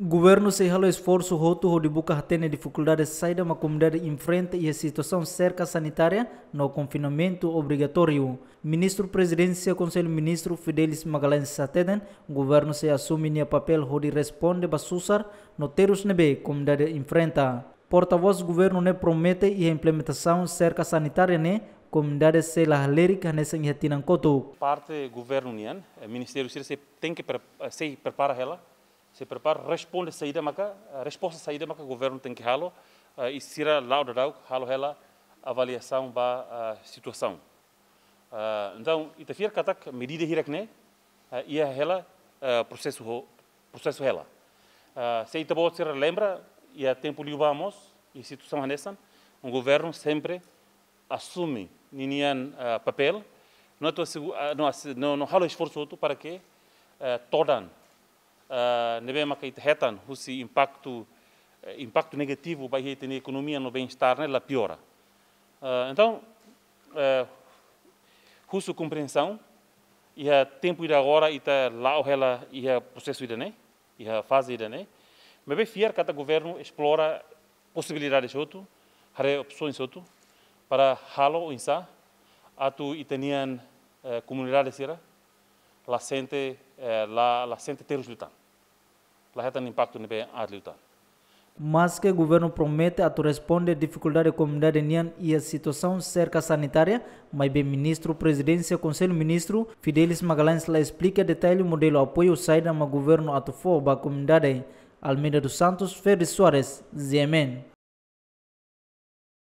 governo se halo esforço roto de buca tene dificuldade saída uma comunidade em frente e a situação cerca sanitária no confinamento obrigatório. Ministro Presidência Conselho Ministro Fidelis Magalhães Sateden, governo se assume nia papel de responde basusar no terus nebe comunidade enfrenta. Porta-voz governo ne promete e a implementação cerca sanitária ne comunidade se la lérica nessa inhatinan koto. Parte governo nian, Ministério tem que se prepara ela se prepara, responde saída maka, a resposta saída maka o governo tem que halo, uh, e sira do dau, halo ela avaliação ba a situação. Uh, então, ita fiar katak medida hirak ne, uh, ia ela uh, processo ho, processo ela. Uh, se ita bot sira lembra, ia tempo liubamos, e situação hanesan, um governo sempre assume ninian uh, papel, não, não, não, não halo esforço para que uh, todan uh, nebe maka ite hetan husi impacto uh, impacto negativo vai ter na economia no bem-estar né, la piora. Uh, então, uh, husu compreensão e a tempo ida agora e tá lá o ela e a processo ida né e a fase ida né mas bem fiar cada governo explora possibilidades outro hare opções outro para halo insa atu itanian uh, comunidade sira la sente uh, la la sente terus lutar impacto adlutar. Mas que o governo promete a responder dificuldade da comunidade nian e a situação cerca sanitária, mas bem ministro, presidência, conselho ministro, Fidelis Magalhães lá explica detalhe o modelo apoio saída do governo atufou a comunidade Almeida dos Santos, Ferri Soares, Ziemen.